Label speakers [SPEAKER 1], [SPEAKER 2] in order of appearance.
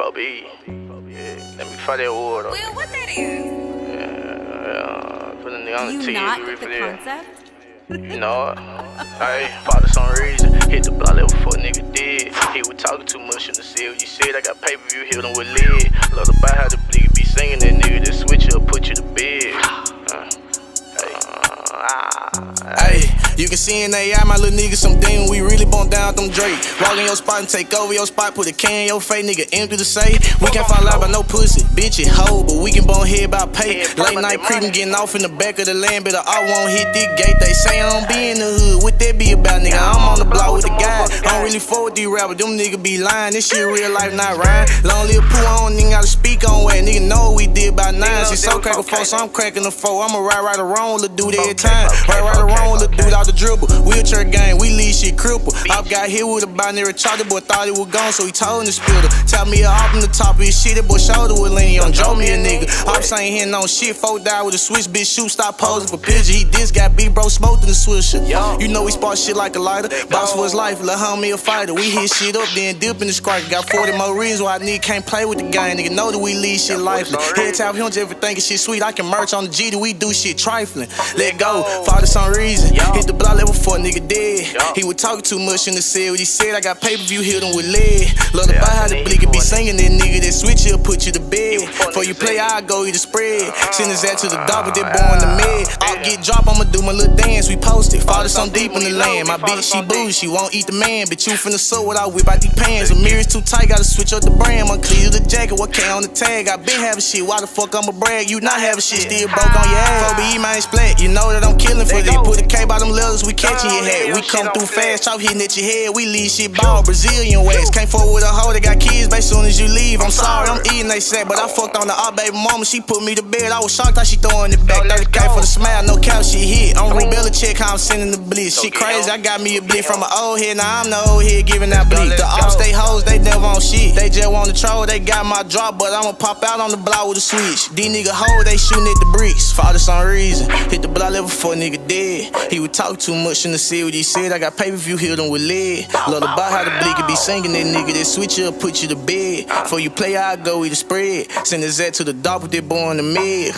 [SPEAKER 1] Bobby. Yeah, let me fry that water.
[SPEAKER 2] Will, what that is?
[SPEAKER 1] Yeah, put a nigga on
[SPEAKER 2] Do
[SPEAKER 1] the
[SPEAKER 2] you
[SPEAKER 1] TV.
[SPEAKER 2] not get the
[SPEAKER 1] for
[SPEAKER 2] concept?
[SPEAKER 1] You know, I for some reason hit the block level for a nigga dead. He was talking too much in the cell. You said I got pay per view, hit him with lead. Love about how the nigga be singing that nigga that switch up, put you to bed. Uh, hey. Uh, ah,
[SPEAKER 3] Hey, you can see in AI, my little nigga, some demon. Them Drake. Walk in your spot and take over your spot. Put a can in your face, nigga, empty to say. We can't fall out by no pussy, bitch, it hoe, but we can bone head about pay. Late night creeping, getting off in the back of the land, but I won't hit this gate. They say I don't be in the hood. What that be about, nigga? I'm on the block with the guy. I don't really forward these rappers, them nigga be lying. This shit real life, not rhyme. Long live poo, don't speak on what nigga know what we did by nine. See, so crack a four, so I'm cracking the four. I'ma ride right or wrong, little dude every time. Right, right or wrong, little dude out the dribble. Wheelchair gang, we lead shit cripple. I got hit with a binary charger, boy thought it was gone, so he told him to spill it. Tell me off on the top of his shit, that boy shoulder was leaning on Joe me a nigga. Ops ain't hitting on shit, folk died with a switch, bitch shoot, stop posing for picture. He this got big bro smoked in the swisher. You know we spark shit like a lighter. Boss for his life, let homie a fighter. We hit shit up, then dip in the scribe. Got 40 more reasons why I need can't play with the gang. Nigga know that we lead shit lifeless. Head tap him to everything and shit sweet. I can merch on the G we do shit trifling. Let go, father some reason. Hit the block level for a nigga dead. He was talking too much in the cell. What he said, I got pay per view, hit him with lead. Love to buy how the blick be singing that nigga that switch up, put you to bed. Before you play, I go eat the spread. Send his ass to the dog, but they born the med. I'll get drop, I'ma do my little dance. We posted, father some deep in the land. My bitch, she boo, she won't eat the man. But you finna sew what I whip out these pants. The mirrors too tight, gotta switch up the brand. Unclear the jacket, what K on the tag? I been having shit, why the fuck I'ma brag? You not having shit, still broke on your ass. OBE, man, splat, you know that I'm killing for this. Put a K by them letters, we catching your head. We come through fast, chop hitting at your head. We leave shit ball, Brazilian ways. Can't fuck with a hoe that got kids, babe, soon as you leave. I'm sorry, I'm eating they sack, but I fucked on the odd baby mama. She put me to bed, I was shocked how she throwing it back. 30K for the smile, no cap, she hit. On Rubella check, how I'm sending the blitz. Shit crazy, I got me a blitz from an old head, now I'm the old head giving that blitz. The off state hoes, they never on shit. They just want to troll, they got my drop, but I'ma pop out on the block with a switch. These nigga hoe, they shooting at the bricks. Father some reason, hit the block level for a nigga dead. He would talk too much in the city, what he said. I got pay per view, hit him with lead. Love buy how the blick be singing that nigga that switch up, put you to bed. Before you play, I go eat the spread. Send his ass to the dog, but they born the mid.